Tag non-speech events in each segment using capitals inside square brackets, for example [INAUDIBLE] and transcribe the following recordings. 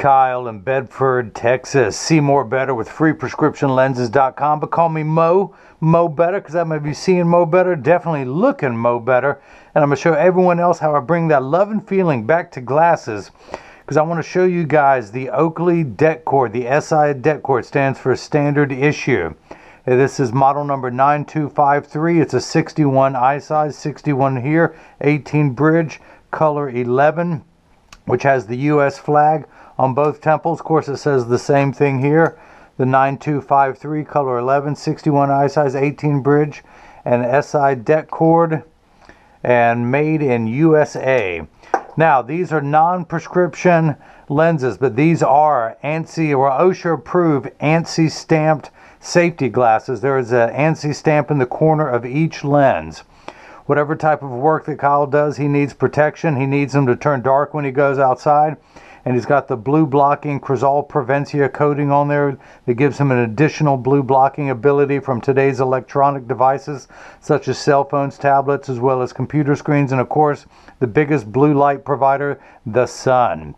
Kyle in Bedford, Texas. See more better with freeprescriptionlenses.com. But call me Mo, Mo Better, because I may be seeing Mo Better, definitely looking Mo Better. And I'm going to show everyone else how I bring that love and feeling back to glasses. Because I want to show you guys the Oakley Det Cord. The SI Det Cord stands for standard issue. This is model number 9253. It's a 61 eye size, 61 here, 18 bridge, color 11, which has the US flag on both temples. Of course, it says the same thing here. The 9253 color 11, 61 eye size, 18 bridge, and SI Det Cord, and made in USA. Now, these are non-prescription lenses, but these are ANSI or OSHA approved ANSI stamped safety glasses. There is an ANSI stamp in the corner of each lens. Whatever type of work that Kyle does, he needs protection. He needs them to turn dark when he goes outside and he's got the blue blocking Crizal Prevencia coating on there that gives him an additional blue blocking ability from today's electronic devices such as cell phones, tablets, as well as computer screens, and of course the biggest blue light provider, the sun.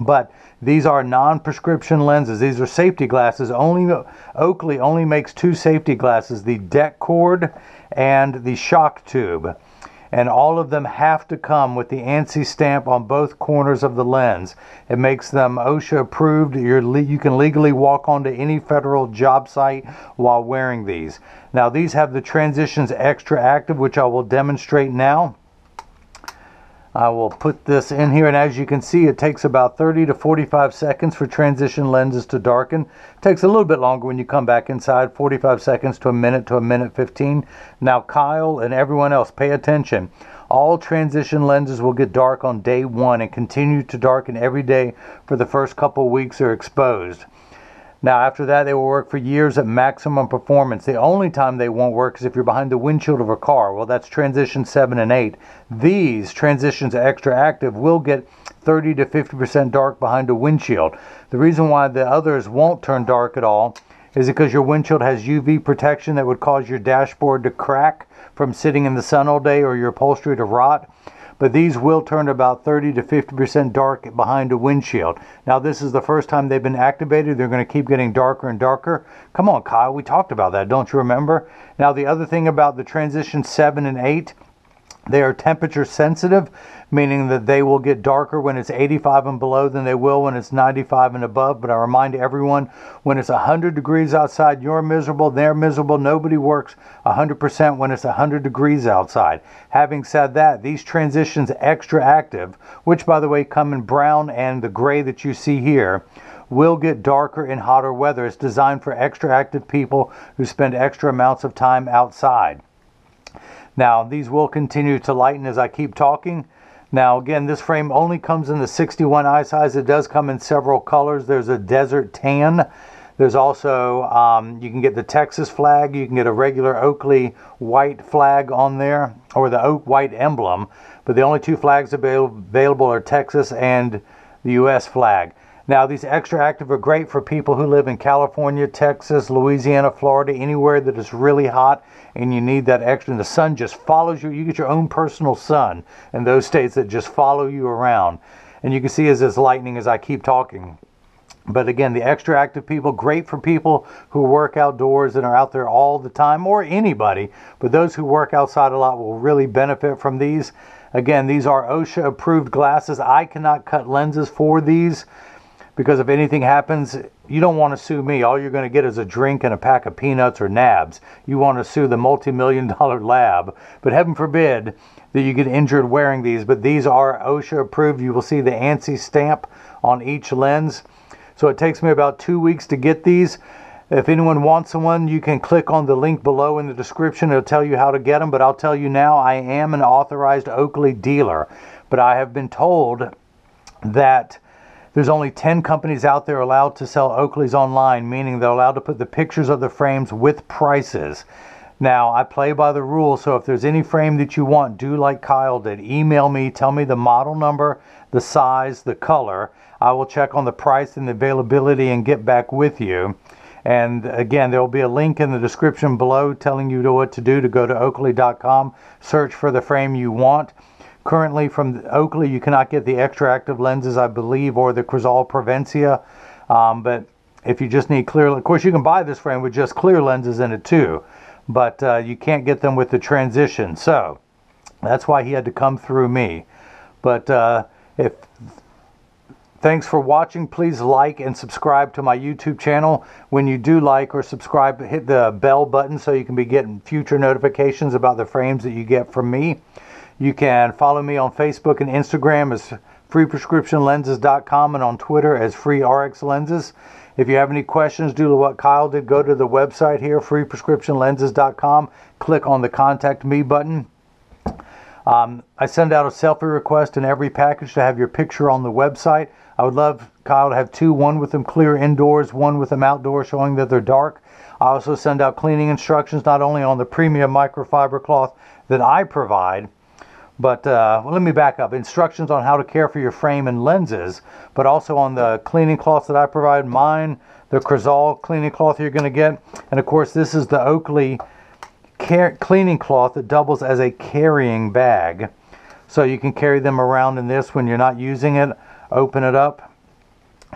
But these are non-prescription lenses. These are safety glasses. Only Oakley only makes two safety glasses: the Det Cord and the shock tube and all of them have to come with the ANSI stamp on both corners of the lens. It makes them OSHA approved. You're, you can legally walk onto any federal job site while wearing these. Now these have the transitions extra active, which I will demonstrate now. I will put this in here and as you can see it takes about 30 to 45 seconds for transition lenses to darken. It takes a little bit longer when you come back inside, 45 seconds to a minute to a minute 15. Now Kyle and everyone else pay attention. All transition lenses will get dark on day one and continue to darken every day for the first couple weeks they're exposed. Now, after that, they will work for years at maximum performance. The only time they won't work is if you're behind the windshield of a car. Well, that's transition 7 and 8. These transitions extra active will get 30 to 50% dark behind a windshield. The reason why the others won't turn dark at all is because your windshield has UV protection that would cause your dashboard to crack from sitting in the sun all day or your upholstery to rot but these will turn about 30 to 50% dark behind a windshield. Now this is the first time they've been activated. They're going to keep getting darker and darker. Come on, Kyle, we talked about that, don't you remember? Now the other thing about the transition 7 and 8 they are temperature sensitive, meaning that they will get darker when it's 85 and below than they will when it's 95 and above. But I remind everyone when it's 100 degrees outside, you're miserable, they're miserable. Nobody works 100% when it's 100 degrees outside. Having said that, these transitions extra active, which by the way come in brown and the gray that you see here, will get darker in hotter weather. It's designed for extra active people who spend extra amounts of time outside. Now, these will continue to lighten as I keep talking. Now, again, this frame only comes in the 61 eye size. It does come in several colors. There's a desert tan. There's also, um, you can get the Texas flag. You can get a regular Oakley white flag on there, or the oak white emblem. But the only two flags available are Texas and the U.S. flag. Now, these extra active are great for people who live in California, Texas, Louisiana, Florida, anywhere that is really hot and you need that extra. And the sun just follows you. You get your own personal sun in those states that just follow you around. And you can see as it's lightning as I keep talking. But again, the extra active people, great for people who work outdoors and are out there all the time, or anybody. But those who work outside a lot will really benefit from these. Again, these are OSHA approved glasses. I cannot cut lenses for these because if anything happens, you don't want to sue me. All you're going to get is a drink and a pack of peanuts or nabs. You want to sue the multi million dollar [LAUGHS] lab. But heaven forbid that you get injured wearing these. But these are OSHA approved. You will see the ANSI stamp on each lens. So it takes me about two weeks to get these. If anyone wants one, you can click on the link below in the description. It'll tell you how to get them. But I'll tell you now, I am an authorized Oakley dealer. But I have been told that there's only 10 companies out there allowed to sell Oakleys online, meaning they're allowed to put the pictures of the frames with prices. Now, I play by the rules, so if there's any frame that you want, do like Kyle did. Email me, tell me the model number, the size, the color. I will check on the price and the availability and get back with you. And again, there will be a link in the description below telling you what to do to go to oakley.com, search for the frame you want. Currently from Oakley, you cannot get the extra active lenses, I believe, or the Crizal Prevencia. Um, but if you just need clear, of course, you can buy this frame with just clear lenses in it too, but uh, you can't get them with the transition. So that's why he had to come through me. But uh, if Thanks for watching. Please like and subscribe to my YouTube channel. When you do like or subscribe, hit the bell button so you can be getting future notifications about the frames that you get from me. You can follow me on Facebook and Instagram as freeprescriptionlenses.com and on Twitter as freerxlenses. If you have any questions due to what Kyle did, go to the website here, freeprescriptionlenses.com. Click on the Contact Me button. Um, I send out a selfie request in every package to have your picture on the website. I would love Kyle to have two, one with them clear indoors, one with them outdoors showing that they're dark. I also send out cleaning instructions not only on the premium microfiber cloth that I provide, but uh, well, let me back up. Instructions on how to care for your frame and lenses, but also on the cleaning cloths that I provide. Mine, the Crizal cleaning cloth you're going to get. And of course, this is the Oakley care, cleaning cloth that doubles as a carrying bag. So you can carry them around in this when you're not using it. Open it up.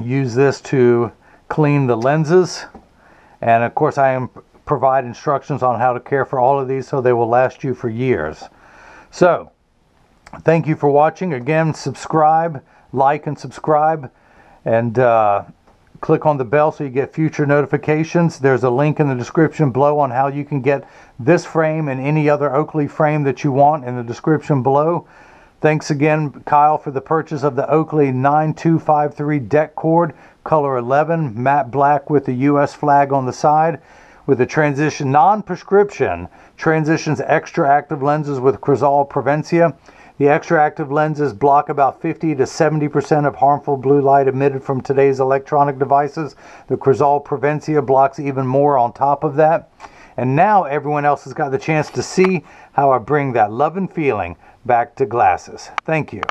Use this to clean the lenses. And of course I am provide instructions on how to care for all of these so they will last you for years. So, thank you for watching. Again, subscribe, like and subscribe. And uh, click on the bell so you get future notifications. There's a link in the description below on how you can get this frame and any other Oakley frame that you want in the description below. Thanks again, Kyle, for the purchase of the Oakley 9253 Det Cord, color 11, matte black with the U.S. flag on the side, with the transition non-prescription, transitions extra active lenses with Crizal Prevencia. The extra active lenses block about 50 to 70% of harmful blue light emitted from today's electronic devices. The Crizal Prevencia blocks even more on top of that. And now everyone else has got the chance to see how I bring that love and feeling back to glasses. Thank you.